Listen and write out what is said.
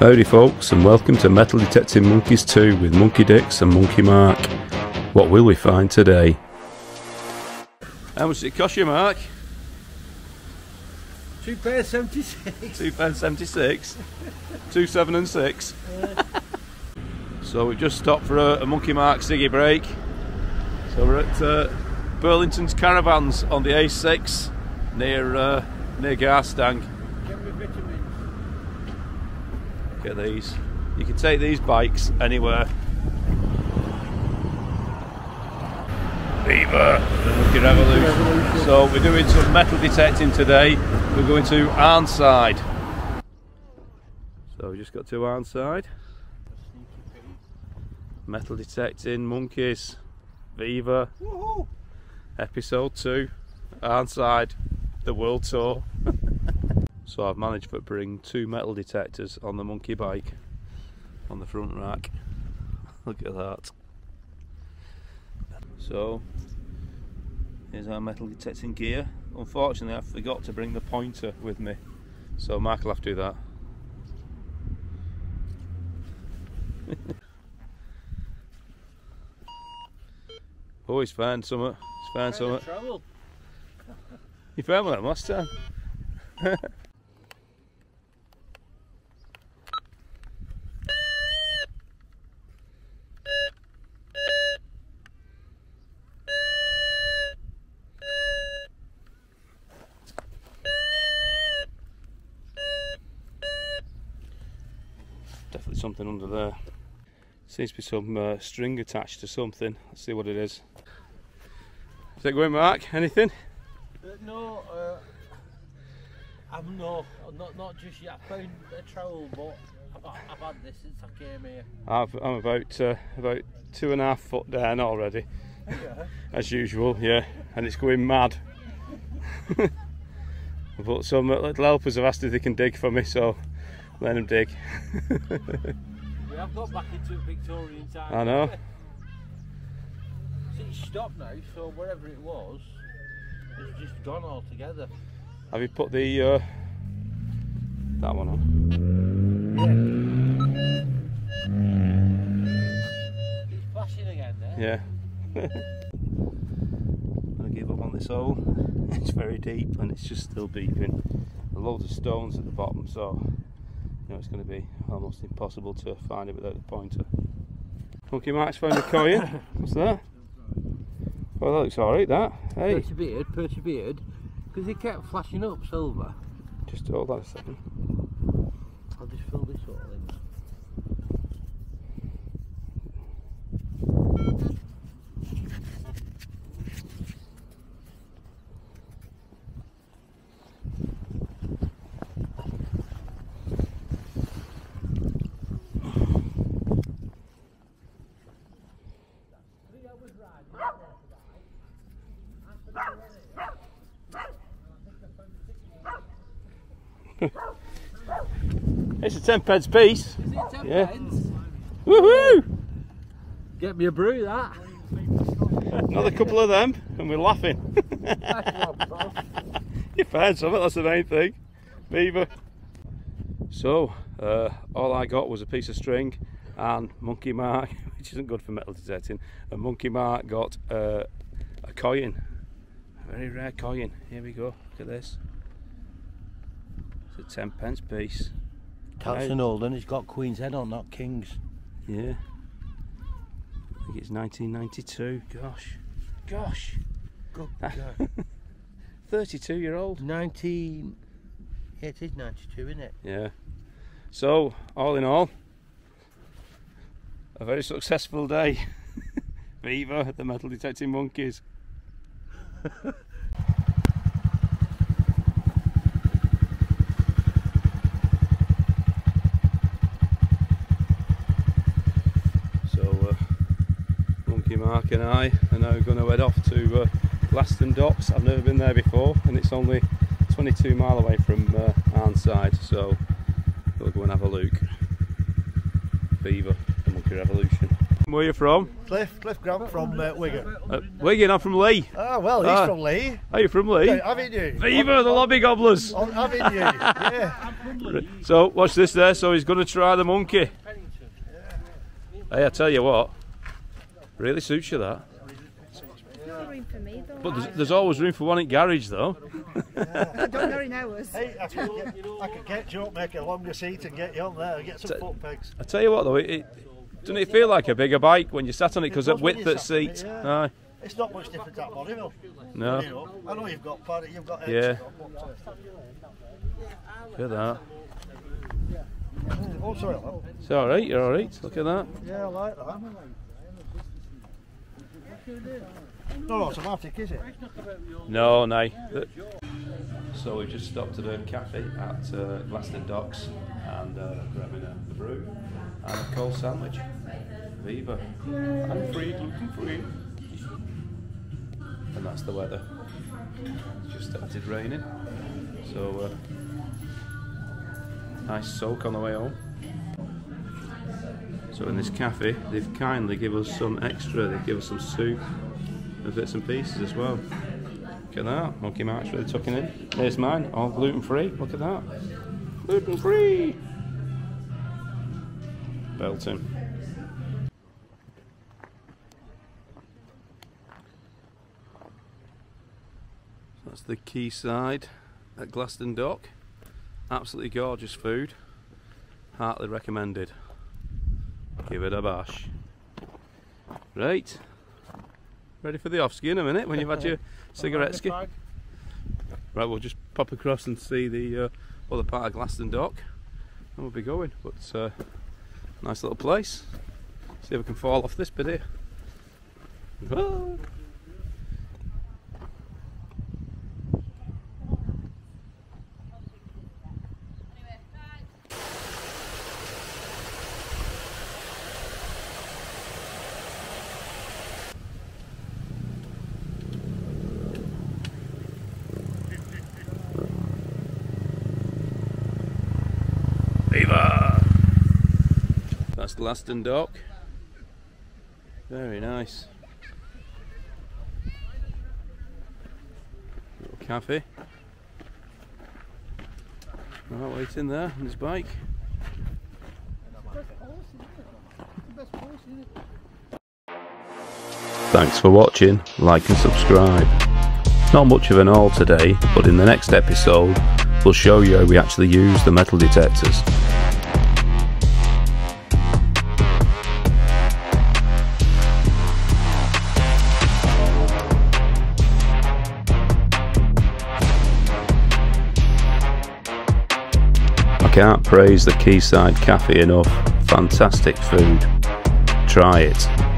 Howdy folks and welcome to Metal Detecting Monkeys 2 with Monkey Dix and Monkey Mark. What will we find today? How much did it cost you Mark? Two pairs 76. Two pounds seventy six. Two seven and six. so we've just stopped for a, a Monkey Mark Siggy break. So we're at uh, Burlington's Caravans on the A6 near uh, near Garstang. Get me vitamins. Get these. You can take these bikes anywhere. Viva the Monkey Revolution. Revolution. So we're doing some metal detecting today. We're going to Arnside. So we just got to Arnside. Metal detecting monkeys. Viva episode 2 Arnside the world tour so I've managed to bring two metal detectors on the monkey bike on the front rack. Look at that. So here's our metal detecting gear. Unfortunately I forgot to bring the pointer with me. So Mark will have to do that. Oh he's found something. He's found something. Trouble. you found one last time. Something under there. Seems to be some uh, string attached to something. Let's see what it is. Is it going, Mark? Anything? Uh, no, uh, I'm no, not not just yet. I found a trowel, but I've, I've had this since I came here. I've, I'm about uh, about two and a half foot down already, Yeah. as usual. Yeah, and it's going mad. but some little helpers have asked if they can dig for me, so let him dig. We have got back into Victorian time. I know. It's stopped now, so wherever it was, it's just gone altogether. Have you put the uh, that one on? It's flashing again there. Yeah. I give up on this hole. It's very deep and it's just still beeping. A load of stones at the bottom, so you know it's going to be almost impossible to find it without the pointer. Monkey Mark's found a coin. What's that? Well, that looks alright. That. Hey, Persevered, persevered, because it kept flashing up silver. just hold that a second. I'll just fill this all in. It's a ten pence piece. Is it ten Yeah. pence? Woohoo! Get me a brew, that. Another couple of them, and we're laughing. Nice one, pal. you found something, that's the main thing. Beaver. So, uh, all I got was a piece of string and Monkey Mark, which isn't good for metal detecting, and Monkey Mark got uh, a coin. Very rare coin. Here we go, look at this. It's a 10 pence piece. Tatson Holden, it's got Queen's Head on, not King's. Yeah. I think it's 1992. Gosh. Gosh. Good Ah. God. 32 year old. 19. Yeah, it is 92, isn't it? Yeah. So, all in all, a very successful day. Viva the metal detecting monkeys. so, uh, Monkey Mark and I are now going to head off to uh, Glasson Docks. I've never been there before, and it's only 22 mile away from uh, Arnside, so we'll go and have a look. Beaver, the Monkey Revolution. Where are you from? Cliff, Cliff Grant from uh, Wigan. Uh, Wigan, I'm from Leigh. Ah, well, he's Ah. from Leigh. Are you from Leigh? Yeah, haven't you? Viva the Lobby Gobblers! On, haven't you? Yeah. So watch this there. So he's going to try the monkey. Hey, I tell you what, really suits you that. Room for me though. But there's, there's always room for one in garage though. I don't know in ours. Hey, I could get, I could get you up, make a longer seat and get you on there, get some So- foot pegs. I tell you what though, it, it doesn't it feel like a bigger bike when you sat on it because of width you at sat it, seat. yeah. Aye, It's not much different to that body mill. no, You know, I know you've got part, you've got Yeah. extra, but, look at that. Oh, sorry. It's all right. You're all right. Look at that. Yeah, I like that. Not automatic, is it? No, no. So we just stopped at a cafe at uh, Glasson Docks and uh, grabbing a, a brew and a cold sandwich. Viva. I'm free, gluten free. And that's the weather. It's just started raining. So uh, nice soak on the way home. So in this cafe, they've kindly give us some extra. They give us some soup and bits and pieces as well. Look at that, Monkey March really tucking in. There's mine, all gluten free. Look at that, gluten free. Belting. That's the quayside at Glasson Dock. Absolutely gorgeous food. Heartily recommended. Give it a bash. Right. Ready for the off ski in a minute when you've had your cigarette ski. Right, we'll just pop across and see the uh, other part of Glasson Dock and we'll be going. But uh, nice little place. See if we can fall off this bit here. Ah. Viva! That's Glasson Dock. Very nice. Little cafe. Right, waiting there on his bike. Thanks for watching, like and subscribe. Not much of an haul today, but in the next episode we'll show you how we actually use the metal detectors. Can't praise the Quayside Cafe enough. Fantastic food. Try it.